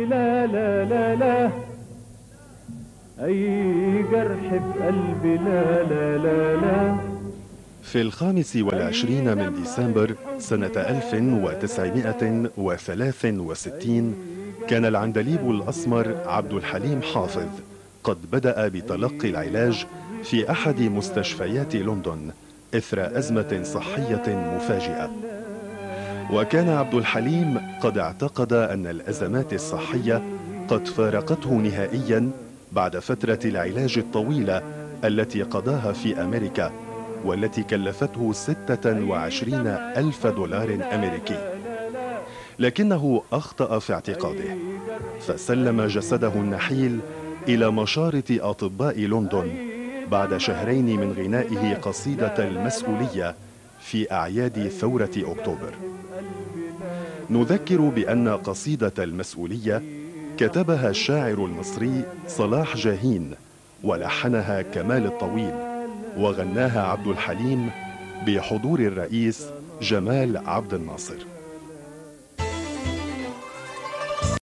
قلبي لا لا لا لا. أي جرح بقلبي لا لا لا لا. في الخامس والعشرين من ديسمبر سنة 1963 كان العندليب الأسمر عبد الحليم حافظ قد بدأ بتلقي العلاج في أحد مستشفيات لندن إثر أزمة صحية مفاجئة. وكان عبد الحليم قد اعتقد أن الأزمات الصحية قد فارقته نهائيا بعد فترة العلاج الطويلة التي قضاها في أمريكا والتي كلفته 26 ألف دولار أمريكي. لكنه أخطأ في اعتقاده فسلم جسده النحيل إلى مشارط أطباء لندن بعد شهرين من غنائه قصيدة المسؤولية في أعياد ثورة أكتوبر. نذكر بأن قصيدة المسؤولية كتبها الشاعر المصري صلاح جاهين ولحنها كمال الطويل وغناها عبد الحليم بحضور الرئيس جمال عبد الناصر.